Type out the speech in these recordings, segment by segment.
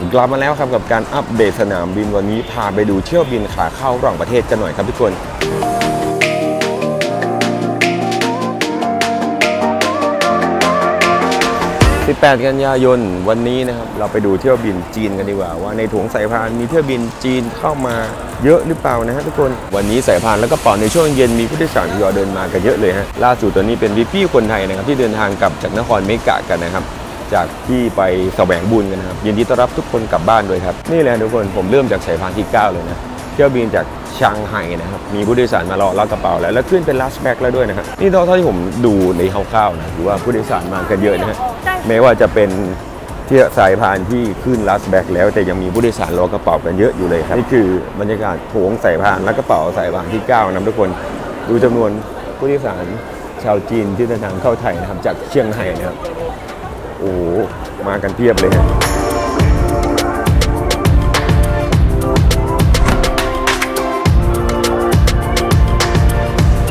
กลับมาแล้วครับกับการอัปเดตสนามบินวันนี้พาไปดูเที่ยวบินขาเข้าระหว่างประเทศกันหน่อยครับทุกคน18 กันยายนวันนี้นะครับเราไปดูเที่ยวบินจีนกันดีกว่า ว่าในถุงสายพานมีเที่ยวบินจีนเข้ามาเยอะหรือเปล่านะฮะทุกคนวันนี้สายพานแล้วก็เป่าในช่วงเย็นมีผู้โดยสารทยอยเดินมากันเยอะเลยฮะล่าสุดตอนนี้เป็นพี่ๆคนไทยนะครับที่เดินทางกลับจากนครเมกะกันนะครับ จากที่ไปแสวงบุญกันนะครับยินดีต้อนรับทุกคนกลับบ้านด้วยครับ นี่แหละทุกคนผมเริ่มจากสายพานที่ 9 เลยนะเที่ยวบินจากชางไห่นะครับมีผู้โดยสารมารอรับกระเป๋าแล้วแล้วขึ้นเป็น last bag แล้วด้วยนะครับนี่เท่าที่ผมดูในคร่าวๆนะถือว่าผู้โดยสารมากันเยอะนะฮะแม้ว่าจะเป็นที่สายพานที่ขึ้น last bag แล้วแต่ยังมีผู้โดยสารรอกระเป๋ากันเยอะอยู่เลยครับนี่คือบรรยากาศโถงสายพานและกระเป๋าสายพานที่9นะทุกคนดูจำนวนผู้โดยสารชาวจีนที่เดินทางเข้าไทยนะครับจากเชียงไฮ้นะครับ โอ้โหมากันเพียบเลยฮะ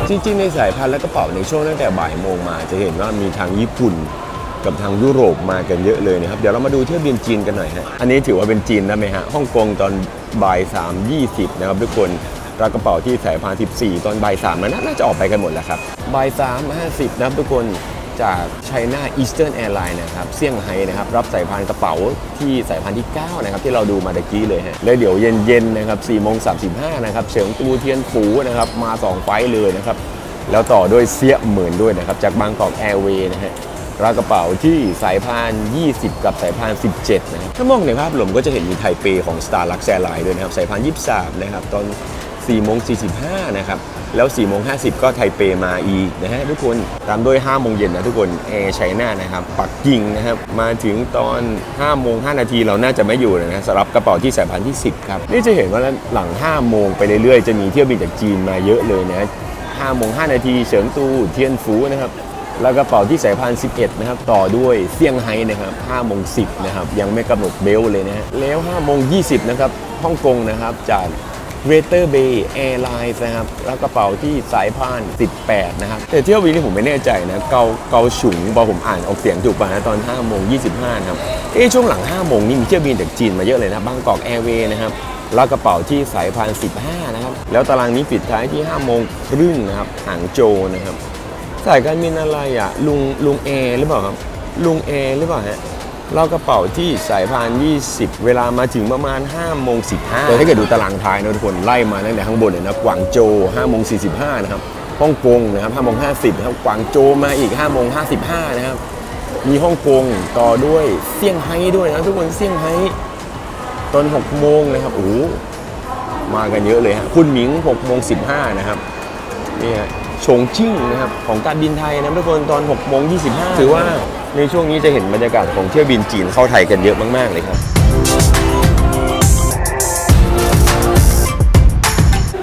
จริงๆในสายพันธุ์และกระเป๋าในช่วงตั้งแต่บ่ายโมงมา จะเห็นว่ามีทางญี่ปุ่นกับทางยุโรปมากันเยอะเลยนะครับ เดี๋ยวเรามาดูเที่ยวบินจีนกันหน่อยฮะอันนี้ถือว่าเป็นจีนได้ไหมฮะฮ่องกงตอนบ่าย3 20นะครับทุกคนรับกระเป๋าที่สายพาน14 ตอนบ่าย3นั้นน่าจะออกไปกันหมดแล้วครับบ่าย3 50นะครับทุกคน จาก China Eastern Airlines นะครับเซี่ยงไฮ้นะครับรับสายพานกระเป๋าที่สายพานที่ 9 นะครับ ที่เราดูมาตะกี้เลยฮะแล้วเดี๋ยวเย็นๆนะครับ4โมง35นะครับเฉิงตูเทียนฝูนะครับมา 2 ไฟเลยนะครับ แล้วต่อด้วยเสี่ยเหมือนด้วยนะครับ จากบางกอกแอร์เวย์นะฮะรับกระเป๋าที่สายพาน 20 กับสายพาน 17 นะครับถ้ามองในภาพรวมก็จะเห็นมีไทเปของ Star Lux Airlines ด้วยนะครับสายพาน 23 นะครับตอน 4โมง45 นะครับ แล้ว4โมง50 ก็ไทเปมาอีกนะฮะทุกคนตามด้วย5โมงเย็นนะทุกคนแอร์ไชน่านะครับ ปักกิ่งนะครับ มาถึงตอน5โมง5นาทีเราน่าจะไม่อยู่นะสำหรับกระเป๋าที่สายพันธุ์ที่ 10 ครับ นี่จะเห็นว่าหลัง 5 โมงไปเรื่อยๆ จะมีเที่ยวบินจากจีนมาเยอะเลยนะ5โมง5นาทีเฉิงตูเทียนฟูนะครับแล้วกระเป๋าที่สายพาน11 นะครับ ต่อด้วยเซี่ยงไฮ้นะครับ5โมง10 นะครับ ยังไม่กำหนด belt เลยนะฮะแล้ว5โมง20 นะครับ ฮ่องกงนะครับ จาก เกรตเตอร์เบย์แอร์ไลน์นะครับ แล้วกระเป๋าที่สายพาน 18 นะครับ แต่เที่ยวบินนี่ผมไม่แน่ใจนะ เกาเกาสงพอผมอ่านออกเสียงถูกป่ะนะตอน 5 โมง 25 นะครับ เอ๊ช่วงหลัง 5 โมงนี่มีเที่ยวบินจากจีนมาเยอะเลยนะบางกอกแอร์เวย์นะครับแล้วกระเป๋าที่สายพาน 15 นะครับ แล้วตารางนี้ปิดท้ายที่ 5 โมงครึ่งนะครับหางโจนะครับ สายการบินอะไรอะลุงลุงแอร์หรือเปล่าครับ ลุงแอร์หรือเปล่าฮะ เรากระเป๋าที่สายพาน 20 เวลามาถึงประมาณ5โมง15แต่ถ้าเกิดดูตารางท้ายนะทุกคนไล่มาตั้งแต่ข้างบนเลยนะกวางโจว5โมง45นะครับฮ่องกงนะครับ5โมง50นะครับกวางโจวมาอีก5โมง55นะครับมีฮ่องกงต่อด้วยเซี่ยงไฮ้ด้วยนะทุกคนเซี่ยงไฮ้ตอน6โมงนะครับโอ้โหมากันเยอะเลยฮะคุณหมิง6โมง15นะครับนี่ฮะชงชิ่งนะครับของการบินไทยนะทุกคนตอน6โมง25ถือว่า ในช่วงนี้จะเห็นบรรยากาศของเที่ยวบินจีนเข้าไทยกันเยอะมาก ๆ เลยครับ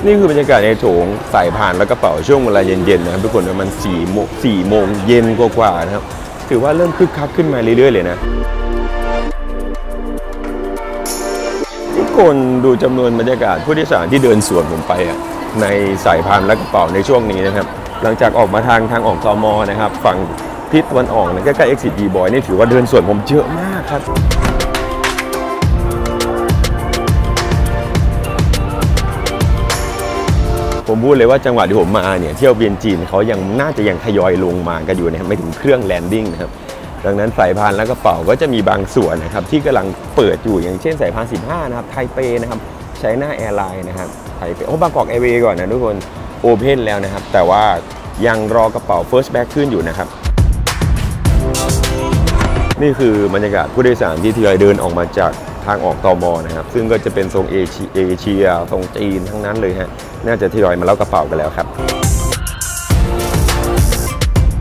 นี่คือบรรยากาศในโถงสายพานและกระเป๋าช่วงเวลาเย็น ๆ นะครับทุกคนประมาณ4โมง4โมงเย็นกว่าๆนะครับ ถือว่าเริ่มคึกคักขึ้นมาเรื่อย ๆ เลยนะทุกคนดูจำนวนบรรยากาศผู้โดยสารที่เดินสวนผมไปอะในสายพานและกระเป๋าในช่วงนี้นะครับ หลังจากออกมาทางทางออกตมอนะครับ ฝั่ง ทิศตะวันออกนะใกล้ๆ exit e boy นี่ถือว่าเดินสวนผมเยอะมากครับผมพูดเลยว่าจังหวะที่ผมมาเนี่ยเที่ยวบินจีนเขายังน่าจะยังทยอยลงมากันอยู่นะครับไม่ถึงเครื่องแลนดิ้งนะครับดังนั้นสายพานและกระเป๋าก็จะมีบางส่วนนะครับที่กำลังเปิดอยู่อย่างเช่นสายพาน 15 นะครับไทเปนะครับไชน่าแอร์ไลน์นะครับไทเปโอ้บางกอกแอร์เวย์ก่อนนะทุกคน open แล้วนะครับ แต่ว่ายังรอกระเป๋า First Bag ขึ้นอยู่นะครับ นี่คือบรรยากาศผู้โดยสารที่ทยอยเดินออกมาจากทางออกตอมอนะครับ ซึ่งก็จะเป็นทรงเอเชียเอเชียทรงจีนทั้งนั้นเลยฮะ น่าจะทยอยมาแล้วกระเป๋ากันแล้วครับ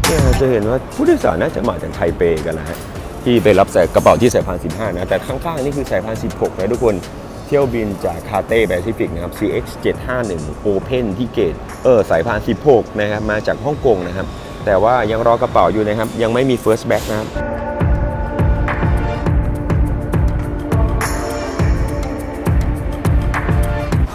เนี่ยจะเห็นว่าผู้โดยสารน่าจะมาจากไทเปกันนะฮะ ที่ไปรับใสายกระเป๋าที่สายพาน15 นะ แต่ข้างๆนี่คือสายพาน 16 นะทุกคน เที่ยวบินจากคาเต้แปซิฟิกนะครับ CX 751 Open ที่เกต เออสายพาน 16 นะครับ มาจากฮ่องกงนะครับ แต่ว่ายังรอกระเป๋าอยู่นะครับ ยังไม่มี First Bag นะครับ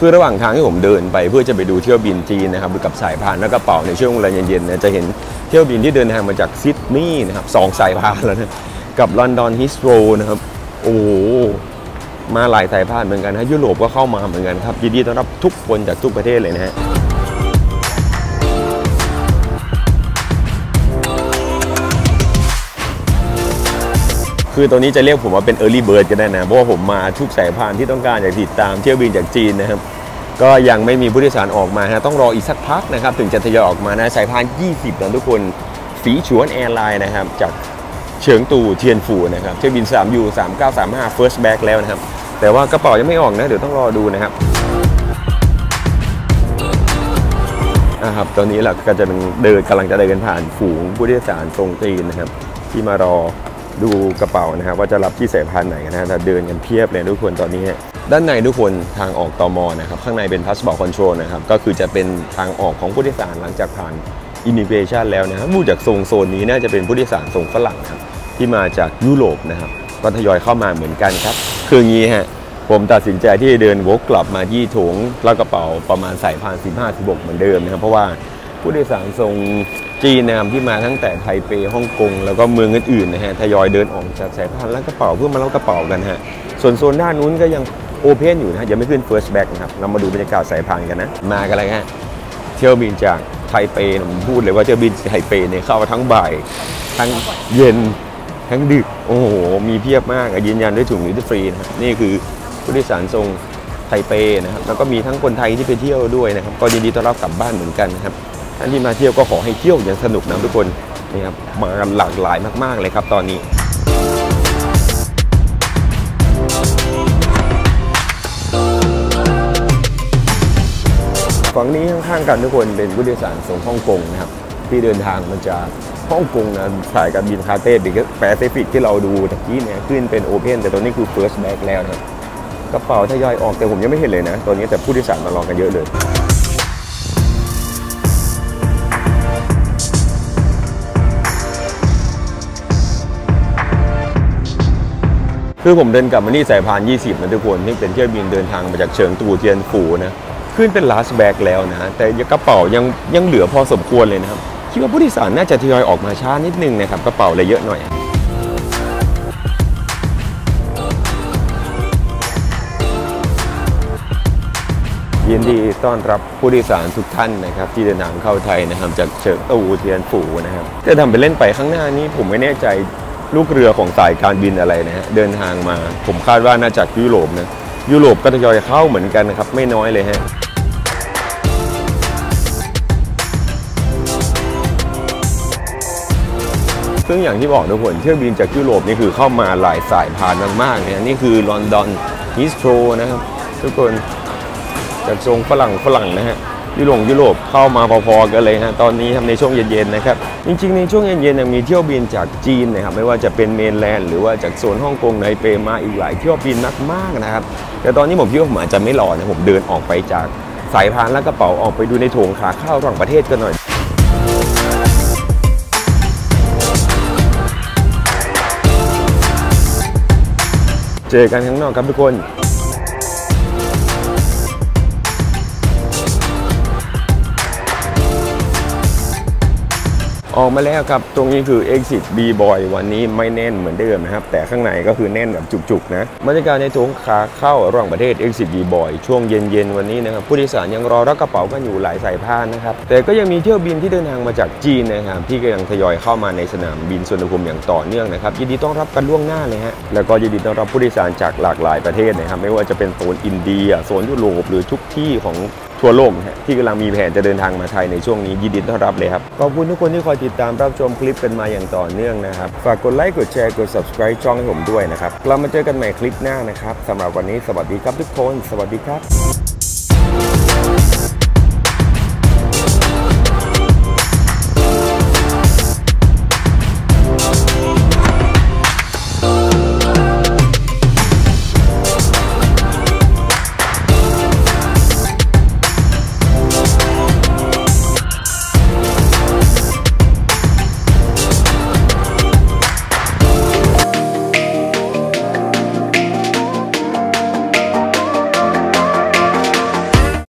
คือระหว่างทางที่ผมเดินไปเพื่อจะไปดูเที่ยวบินจีนนะครับกับสายพานและกระเป๋าในช่วงเวลาเย็นๆเนี่ยจะเห็นเที่ยวบินที่เดินทางมาจากซิดนีย์นะครับสองสายพานแล้วนะกับลอนดอนฮิสโตรนะครับโอ้มาหลายสายพานเหมือนกันฮะยุโรปก็เข้ามาเหมือนกันครับยินดีต้อนรับทุกคนจากทุกประเทศเลยนะฮะ คือตัวนี้จะเรียกผมว่าเป็น Early Bird ก็ได้นะ เพราะว่าผมมาทุกสายพานที่ต้องการอยากติดตามเที่ยวบินจากจีนนะครับ ก็ยังไม่มีผู้โดยสารออกมาฮะต้องรออีกสักพักนะครับ ถึงจะทยอยออกมานะสายพาน 20 นะทุกคนเสฉวนแอร์ไลน์นะครับ จากเฉิงตูเทียนฟูนะครับเที่ยวบิน 3U 3935 First Bag แล้วนะครับ แต่ว่ากระเป๋ายังไม่ออกนะ เดี๋ยวต้องรอดูนะครับนะครับตอนนี้เราก็จะเป็นเดินกำลังจะเดินผ่านฝูงผู้โดยสารทรงจีนนะครับ ที่มารอ ดูกระเป๋านะครับว่าจะรับที่สายพานไหนกันนะฮะแต่เดินกันเพียบเลยทุกคนตอนนี้ ด้านในทุกคนทางออกตอมอนะครับข้างในเป็น passport control นะครับก็คือจะเป็นทางออกของผู้โดยสารหลังจากผ่านอิมิเกรชันแล้วนะครับมูจากทรงโซนนี้น่าจะเป็นผู้โดยสารทรงฝรั่งครับที่มาจากยุโรปนะครับก็ทยอยเข้ามาเหมือนกันครับ คืองี้ฮะผมตัดสินใจที่จะเดินวกกลับมาที่โถงแล้วกระเป๋าประมาณสายพาน15 16 เหมือนเดิมนะครับเพราะว่าผู้โดยสารทรง จีนนะครับที่มาตั้งแต่ไทเปฮ่องกงแล้วก็เมืองอื่นๆนะฮะทยอยเดินออกจากสายพานแล้วกระเป๋าเพื่อมารับกระเป๋ากันฮะส่วนโซนด้านนู้นก็ยังโอเพนอยู่นะยังไม่ขึ้น first back นะครับเรามาดูบรรยากาศสายพานกันนะ มากันเลยฮะเที่ยวบินจากไทเปผมพูดเลยว่าเที่ยวบินไทเปเนี่ยเข้ามาทั้งบ่ายทั้งเย็นทั้งดึกโอ้โหมีเพียบมากยืนยันด้วยถุงนิวฟรีนะนี่คือผู้โดยสารทรงไทเปนะครับแล้วก็มีทั้งคนไทยที่ไปเที่ยวด้วยนะครับก็ยินดีต้อนรับกลับบ้านเหมือนกันนะครับ ท่านที่มาเที่ยวก็ขอให้เที่ยวอย่างสนุกนะทุกคนนี่ครับมากันหลากหลายมาก ๆ เลยครับตอนนี้ฝั่งนี้ข้างๆกันทุกคนเป็นผู้โดยสารทรงฮ่องกงนะครับที่เดินทางมาจากฮ่องกงนะสายการบินคาเธ่ย์แปซิฟิกที่เราดูตะกี้เนี่ยขึ้นเป็น open แต่ตัวนี้คือ first bag แล้วนะครับกระเป๋าทยอยออกแต่ผมยังไม่เห็นเลยนะตอนนี้แต่ผู้โดยสารมารอกันเยอะเลย คือผมเดินกลับมานี่สายพาน 20 นะทุกคนที่เป็นเที่ยวบินเดินทางมาจากเฉิงตูเทียนฟูนะขึ้นเป็น last bag แล้วนะแต่กระเป๋ายังยังเหลือพอสมควรเลยนะครับคิดว่าผู้โดยสารน่าจะทยอยออกมาช้านิดนึงนะครับกระเป๋าเลยเยอะหน่อยยินดีต้อนรับผู้โดยสารทุกท่านนะครับ ที่เดินทางเข้าไทยนะครับจากเฉิงตูเทียนฝูนะครับจะทำไปเล่นไปข้างหน้านี้ผมไม่แน่ใจ ลูกเรือของสายการบินอะไรนะฮะเดินทางมา ผมคาดว่าน่าจากยุโรปนะยุโรปก็ทยอยเข้าเหมือนกันนะครับ ไม่น้อยเลยฮะซึ่งอย่างที่บอกทุกคนเที่ยวบินจากยุโรปนี่คือเข้ามาหลายสายพานมากๆเนี่ยนี่คือลอนดอนฮิสโตรนะครับทุกคนจากทรงฝรั่งฝรั่งนะฮะ ยุโรปยุโรปเข้ามาพอๆกันเลยฮะตอนนี้ทำในช่วงเย็นๆนะครับจริงๆในช่วงเย็นๆยังมีเที่ยวบินจากจีนนะครับไม่ว่าจะเป็นเมนแลนด์หรือว่าจากโซนฮ่องกงไนเปมาอีกหลายเที่ยวบินนักมากนะครับแต่ตอนนี้ผมคิดว่าผมอาจจะไม่รอนะผมเดินออกไปจากสายพานและกระเป๋าออกไปดูในโถงขาเข้าระหว่างประเทศกันหน่อยเจอกันข้างนอกครับทุกคน ออกมาแล้วครับตรงนี้คือ Exit B Boy วันนี้ไม่แน่นเหมือนเดิมนะครับ แต่ข้างในก็คือแน่นแบบจุกๆนะบรรยากาศในโถงขาเข้าระหว่างประเทศ Exit B Boy ช่วงเย็นๆวันนี้นะครับผู้โดยสารยังรอรับกระเป๋ากันอยู่หลายสายพานนะครับแต่ก็ยังมีเที่ยวบินที่เดินทางมาจากจีนนะครับที่กำลังทยอยเข้ามาในสนามบินสุวรรณภูมิอย่างต่อเนื่องนะครับยินดีต้อนรับกันล่วงหน้าเลยฮะแล้วก็ยินดีต้อนรับผู้โดยสารจากหลากหลายประเทศนะครับไม่ว่าจะเป็นโซนอินเดียโซนยุโรปหรือทุกที่ของ ทั่วโลกที่กำลังมีแผนจะเดินทางมาไทยในช่วงนี้ยินดีต้อนรับเลยครับขอบคุณทุกคนที่คอยติดตามรับชมคลิปกันมาอย่างต่อเนื่องนะครับฝากกดไลค์กดแชร์กด subscribe ช่องให้ผมด้วยนะครับเรามาเจอกันใหม่คลิปหน้านะครับสำหรับวันนี้สวัสดีครับทุกคน สวัสดีครับ